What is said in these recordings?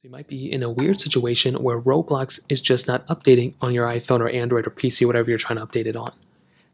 So you might be in a weird situation where Roblox is just not updating on your iPhone or Android or PC, whatever you're trying to update it on.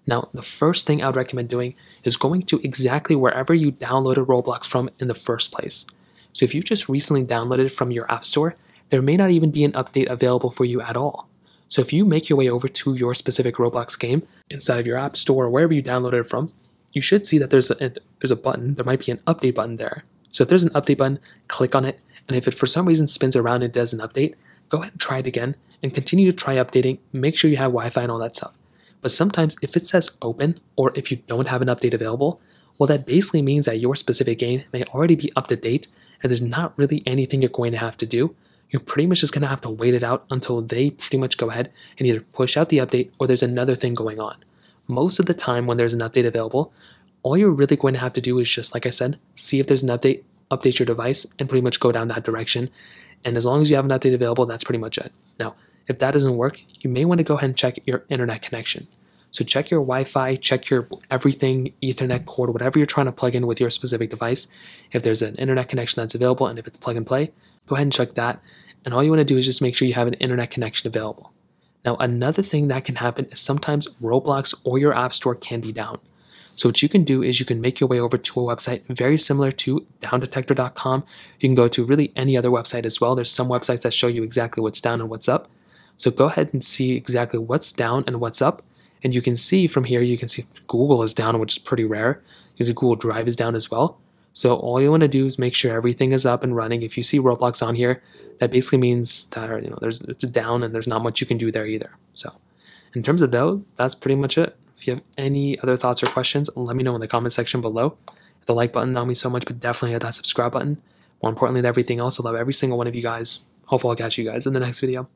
Now, the first thing I would recommend doing is going to exactly wherever you downloaded Roblox from in the first place. So if you just recently downloaded it from your App Store, there may not even be an update available for you at all. So if you make your way over to your specific Roblox game inside of your App Store or wherever you downloaded it from, you should see that there's a, there's a button, there might be an update button there. So if there's an update button, click on it and if it for some reason spins around and does an update, go ahead and try it again and continue to try updating. Make sure you have Wi Fi and all that stuff. But sometimes if it says open or if you don't have an update available, well, that basically means that your specific game may already be up to date and there's not really anything you're going to have to do. You're pretty much just going to have to wait it out until they pretty much go ahead and either push out the update or there's another thing going on. Most of the time, when there's an update available, all you're really going to have to do is just, like I said, see if there's an update, update your device and pretty much go down that direction. And as long as you have an update available, that's pretty much it. Now, if that doesn't work, you may want to go ahead and check your internet connection. So check your Wi-Fi, check your everything, Ethernet cord, whatever you're trying to plug in with your specific device. If there's an internet connection that's available and if it's plug and play, go ahead and check that. And all you want to do is just make sure you have an internet connection available. Now, another thing that can happen is sometimes Roblox or your App Store can be down. So what you can do is you can make your way over to a website very similar to downdetector.com. You can go to really any other website as well. There's some websites that show you exactly what's down and what's up. So go ahead and see exactly what's down and what's up. And you can see from here, you can see Google is down, which is pretty rare because Google Drive is down as well. So all you want to do is make sure everything is up and running. If you see Roblox on here, that basically means that you know there's it's down and there's not much you can do there either. So in terms of though, that's pretty much it. If you have any other thoughts or questions, let me know in the comment section below. The like button, that means so much, but definitely hit that subscribe button. More importantly than everything else, I love every single one of you guys. Hopefully I'll catch you guys in the next video.